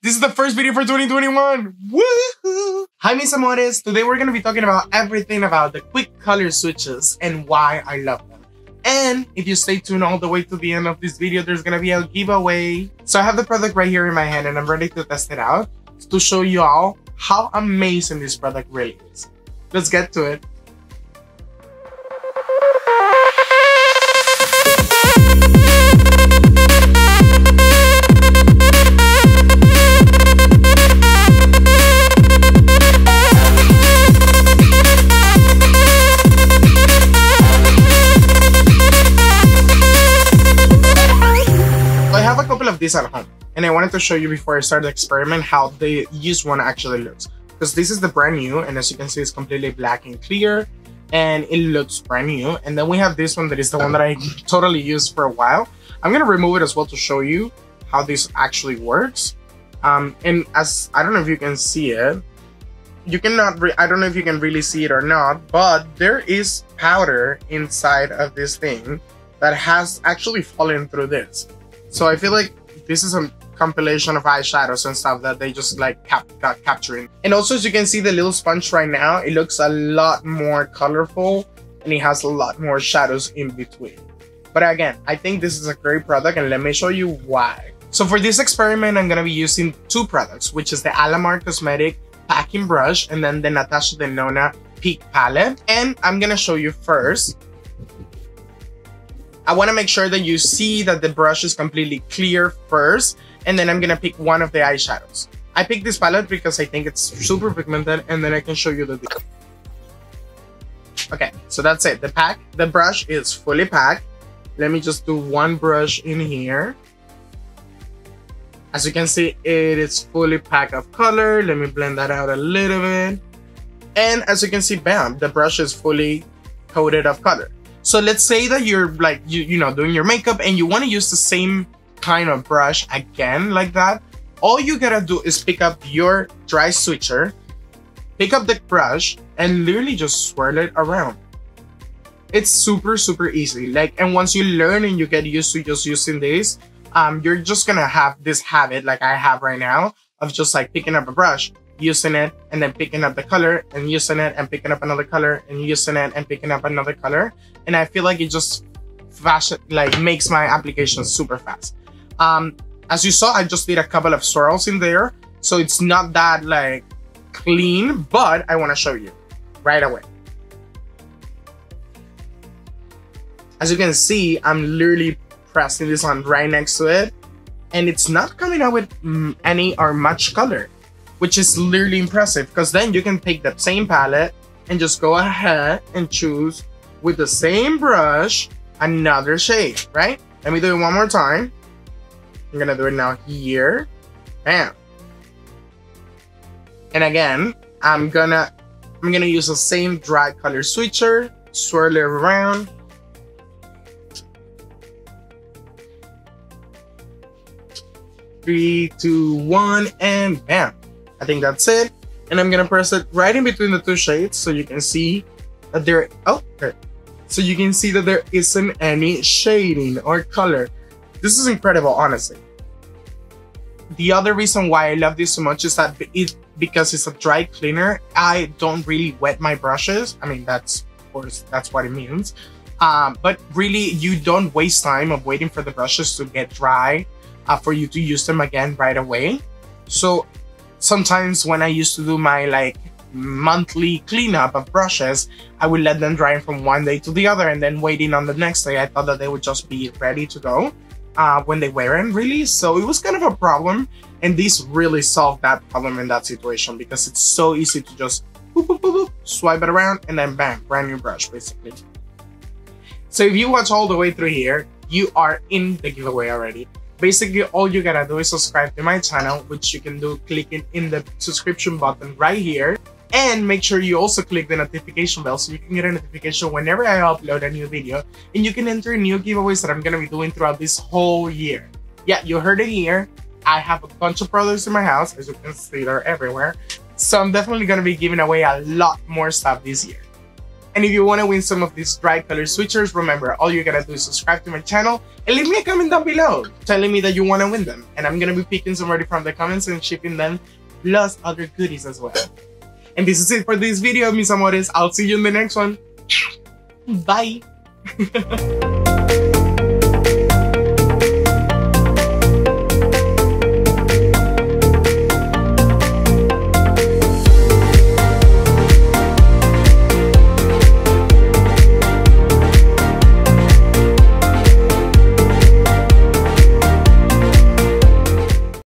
This is the first video for 2021. Woohoo! Hi, mis amores. Today we're gonna be talking about everything about the quick color switches and why I love them. And if you stay tuned all the way to the end of this video, there's gonna be a giveaway. So I have the product right here in my hand and I'm ready to test it out to show you all how amazing this product really is. Let's get to it. These at home and I wanted to show you before I start the experiment how the used one actually looks. Because this is the brand new and as you can see it's completely black and clear and it looks brand new. And then we have this one that is the one that I totally used for a while. I'm gonna remove it as well to show you how this actually works. Um, and as I don't know if you can see it. You cannot I don't know if you can really see it or not but there is powder inside of this thing that has actually fallen through this. So I feel like this is a compilation of eyeshadows and stuff that they just like cap got capturing. And also as you can see the little sponge right now, it looks a lot more colorful and it has a lot more shadows in between. But again, I think this is a great product and let me show you why. So for this experiment, I'm gonna be using two products, which is the Alamar Cosmetic packing brush and then the Natasha Denona Peak palette. And I'm gonna show you first I want to make sure that you see that the brush is completely clear first, and then I'm to pick one of the eyeshadows. I picked this palette because I think it's super pigmented, and then I can show you the detail. Okay, so that's it. The pack, the brush is fully packed. Let me just do one brush in here. As you can see, it is fully packed of color. Let me blend that out a little bit. And as you can see, bam, the brush is fully coated of color. So let's say that you're like, you, you know, doing your makeup and you want to use the same kind of brush again like that. All you gotta do is pick up your dry switcher, pick up the brush and literally just swirl it around. It's super, super easy. Like, and once you learn and you get used to just using this, um, you're just gonna have this habit like I have right now of just like picking up a brush using it and then picking up the color and using it and picking up another color and using it and picking up another color. And i feel like it just fast like makes my application super fast. Um as you saw i just did a couple of swirls in there. So it's not that like clean but i want to show you right away. As you can see i'm literally pressing this on right next to it. And it's not coming out with mm, any or much color which is literally impressive because then you can take that same palette and just go ahead and choose with the same brush another shade, right? Let me do it one more time. I'm gonna do it now here. Bam. And again, I'm gonna I'm gonna use the same dry color switcher, swirl it around. Three, two, one, and bam. I think that's it. And I'm gonna press it right in between the two shades so you can see that there, oh, okay. So you can see that there isn't any shading or color. This is incredible, honestly. The other reason why I love this so much is that it because it's a dry cleaner, I don't really wet my brushes. I mean, that's, of course, that's what it means. Um, but really, you don't waste time of waiting for the brushes to get dry uh, for you to use them again right away. So sometimes when I used to do my like monthly cleanup of brushes, I would let them dry from one day to the other and then waiting on the next day, I thought that they would just be ready to go uh, when they weren't really. So it was kind of a problem. And this really solved that problem in that situation because it's so easy to just boop, boop, boop, swipe it around and then bam, brand new brush basically. So if you watch all the way through here, you are in the giveaway already basically all you gotta do is subscribe to my channel which you can do clicking in the subscription button right here and make sure you also click the notification bell so you can get a notification whenever I upload a new video and you can enter new giveaways that I'm gonna be doing throughout this whole year. Yeah, you heard it here. I have a bunch of products in my house, as you can see they're everywhere. So I'm definitely gonna be giving away a lot more stuff this year. And if you want to win some of these dry color switchers, remember, all you gotta do is subscribe to my channel and leave me a comment down below telling me that you want to win them. And I'm gonna be picking somebody from the comments and shipping them, plus other goodies as well. And this is it for this video, mis amores. I'll see you in the next one. Bye.